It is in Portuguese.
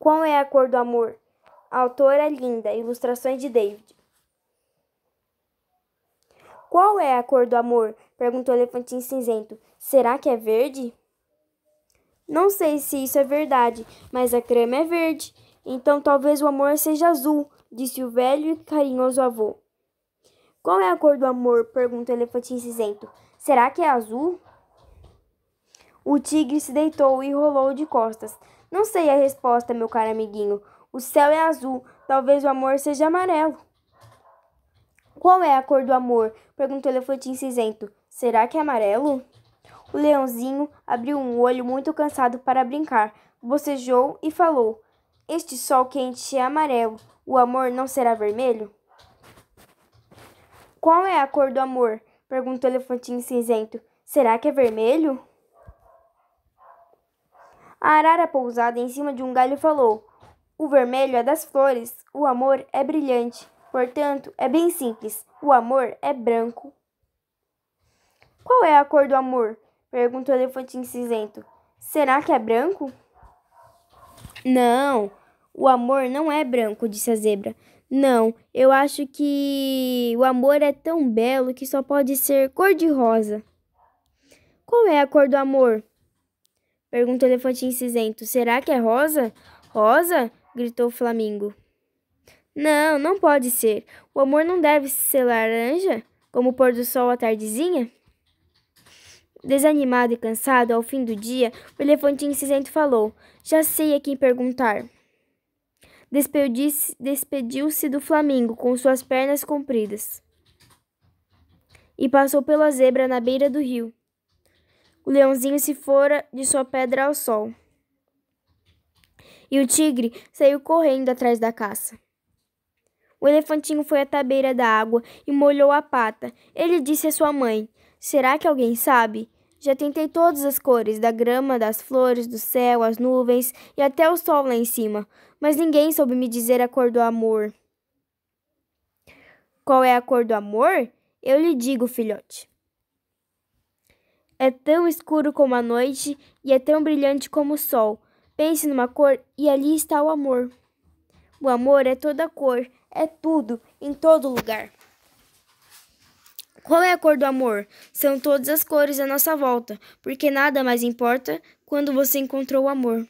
Qual é a cor do amor? Autora é linda. Ilustrações de David. Qual é a cor do amor? Perguntou o elefantinho cinzento. Será que é verde? Não sei se isso é verdade, mas a crema é verde. Então talvez o amor seja azul, disse o velho e carinhoso avô. Qual é a cor do amor? perguntou o elefantinho cinzento. Será que é azul? O tigre se deitou e rolou de costas. Não sei a resposta, meu caro amiguinho. O céu é azul, talvez o amor seja amarelo. Qual é a cor do amor? perguntou o elefantinho cinzento. Será que é amarelo? O leãozinho abriu um olho muito cansado para brincar, bocejou e falou: Este sol quente é amarelo. O amor não será vermelho? Qual é a cor do amor? perguntou o elefantinho cinzento. Será que é vermelho? A arara pousada em cima de um galho falou: O vermelho é das flores, o amor é brilhante, portanto, é bem simples: o amor é branco. Qual é a cor do amor? perguntou o elefantinho cinzento. Será que é branco? Não, o amor não é branco, disse a zebra. Não, eu acho que o amor é tão belo que só pode ser cor-de-rosa. Qual é a cor do amor? Perguntou o elefantinho cinzento. Será que é rosa? Rosa? gritou o flamingo. Não, não pode ser. O amor não deve ser laranja, como o pôr do sol à tardezinha? Desanimado e cansado, ao fim do dia, o elefantinho cinzento falou: Já sei a quem perguntar. Despediu-se do flamingo com suas pernas compridas e passou pela zebra na beira do rio. O leãozinho se fora de sua pedra ao sol. E o tigre saiu correndo atrás da caça. O elefantinho foi até a beira da água e molhou a pata. Ele disse à sua mãe: Será que alguém sabe? Já tentei todas as cores, da grama, das flores, do céu, as nuvens e até o sol lá em cima, mas ninguém soube me dizer a cor do amor. Qual é a cor do amor? Eu lhe digo, filhote. É tão escuro como a noite e é tão brilhante como o sol. Pense numa cor e ali está o amor. O amor é toda cor, é tudo, em todo lugar. Qual é a cor do amor? São todas as cores à nossa volta, porque nada mais importa quando você encontrou o amor.